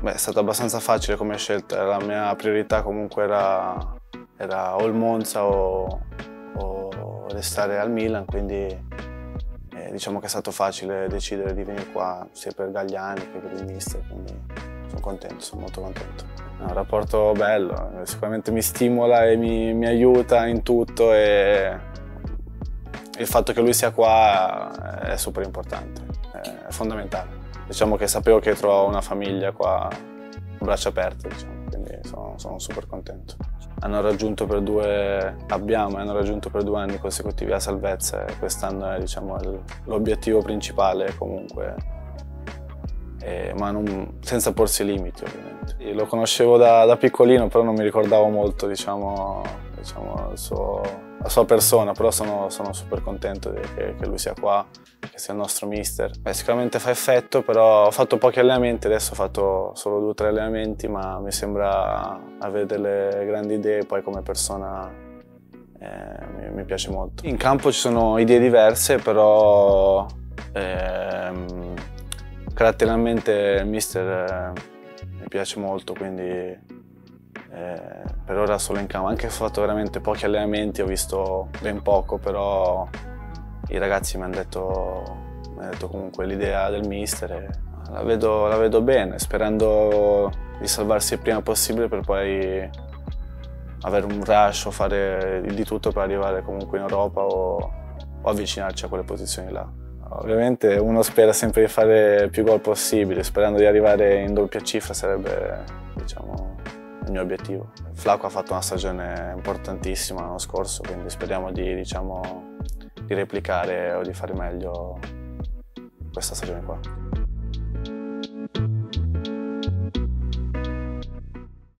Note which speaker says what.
Speaker 1: Beh, è stato abbastanza facile come scelta, la mia priorità comunque era, era o il Monza o, o restare al Milan, quindi eh, diciamo che è stato facile decidere di venire qua sia per Gagliani che per il mister, quindi sono contento, sono molto contento. È un rapporto bello, sicuramente mi stimola e mi, mi aiuta in tutto e il fatto che lui sia qua è super importante, è fondamentale. Diciamo che sapevo che trovavo una famiglia qua a braccia aperte, diciamo, quindi sono, sono super contento. Hanno raggiunto per due, abbiamo hanno raggiunto per due anni consecutivi la salvezza e quest'anno è diciamo, l'obiettivo principale comunque, e, ma non, senza porsi limiti ovviamente. Lo conoscevo da, da, piccolino però non mi ricordavo molto diciamo, diciamo, suo, la sua persona, però sono, sono super contento che, che, lui sia qua, che sia il nostro mister. Beh, sicuramente fa effetto, però ho fatto pochi allenamenti, adesso ho fatto solo due o tre allenamenti, ma mi sembra avere delle grandi idee, poi come persona eh, mi, piace molto. In campo ci sono idee diverse, però ehm, caratterialmente il mister eh, mi piace molto, quindi eh, per ora solo in campo, anche se ho fatto veramente pochi allenamenti, ho visto ben poco, però i ragazzi mi hanno detto, detto, comunque l'idea del mister e la vedo, la vedo bene, sperando di salvarsi il prima possibile per poi avere un rush o fare di tutto per arrivare comunque in Europa o, o avvicinarci a quelle posizioni là. Ovviamente uno spera sempre di fare più gol possibile, sperando di arrivare in doppia cifra sarebbe diciamo, il mio obiettivo. Flacco ha fatto una stagione importantissima l'anno scorso, quindi speriamo di, diciamo, di replicare o di fare meglio questa stagione qua.